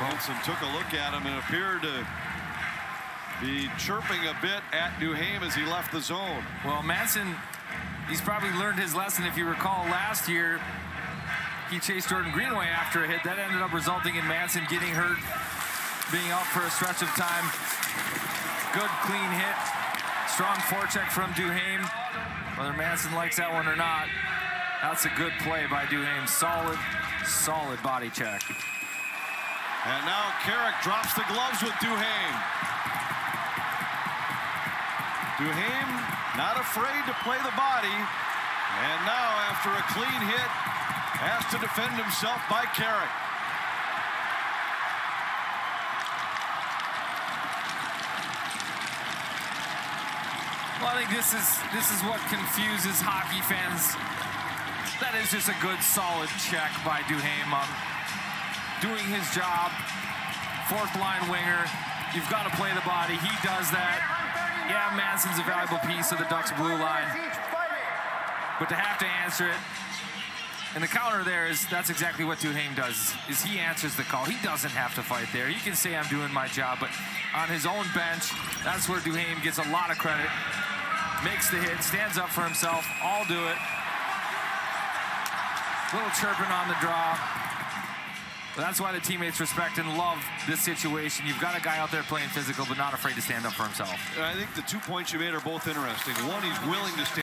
Manson took a look at him and appeared to be chirping a bit at Duhaime as he left the zone. Well, Manson, he's probably learned his lesson. If you recall last year, he chased Jordan Greenway after a hit. That ended up resulting in Manson getting hurt, being out for a stretch of time. Good, clean hit. Strong forecheck from Duhaime. Whether Manson likes that one or not, that's a good play by Duhaime. Solid, solid body check. And now Carrick drops the gloves with Duhaime. Duhaime not afraid to play the body. And now after a clean hit, has to defend himself by Carrick. Well, I think this is this is what confuses hockey fans. That is just a good, solid check by Duhaime on doing his job. Fourth line winger. You've got to play the body. He does that. Yeah, Manson's a valuable piece of the Ducks blue line. But to have to answer it, and the counter there is that's exactly what Duhaime does, is he answers the call. He doesn't have to fight there. He can say I'm doing my job, but on his own bench, that's where Duhaime gets a lot of credit. Makes the hit, stands up for himself. I'll do it. Little chirping on the draw. But that's why the teammates respect and love this situation. You've got a guy out there playing physical, but not afraid to stand up for himself. I think the two points you made are both interesting. One, he's willing to stand